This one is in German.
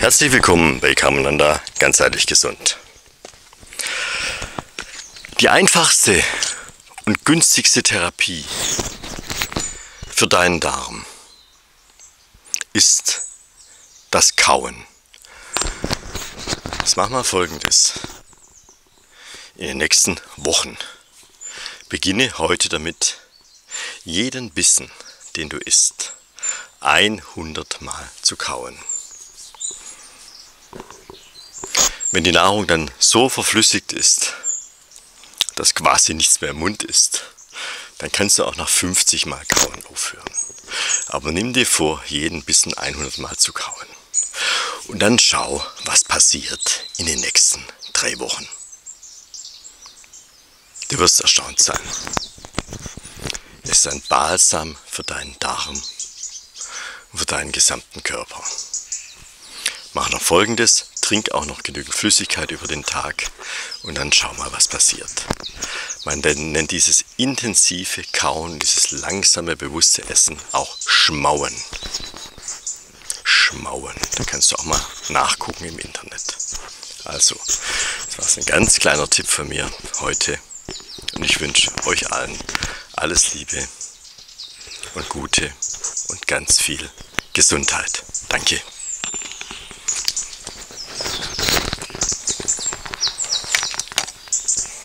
Herzlich willkommen bei Kamenanda, ganzheitlich gesund. Die einfachste und günstigste Therapie für deinen Darm ist das Kauen. Jetzt machen wir folgendes. In den nächsten Wochen beginne heute damit, jeden Bissen, den du isst, 100 Mal zu kauen. Wenn die Nahrung dann so verflüssigt ist, dass quasi nichts mehr im Mund ist, dann kannst du auch nach 50 Mal kauen aufhören. Aber nimm dir vor, jeden Bissen 100 Mal zu kauen. Und dann schau, was passiert in den nächsten drei Wochen. Du wirst erstaunt sein. Es ist ein Balsam für deinen Darm und für deinen gesamten Körper. Mach noch folgendes, trink auch noch genügend Flüssigkeit über den Tag und dann schau mal, was passiert. Man nennt dieses intensive Kauen, dieses langsame, bewusste Essen auch Schmauen. Schmauen. Da kannst du auch mal nachgucken im Internet. Also, das war ein ganz kleiner Tipp von mir heute. Und ich wünsche euch allen alles Liebe und Gute und ganz viel Gesundheit. Danke.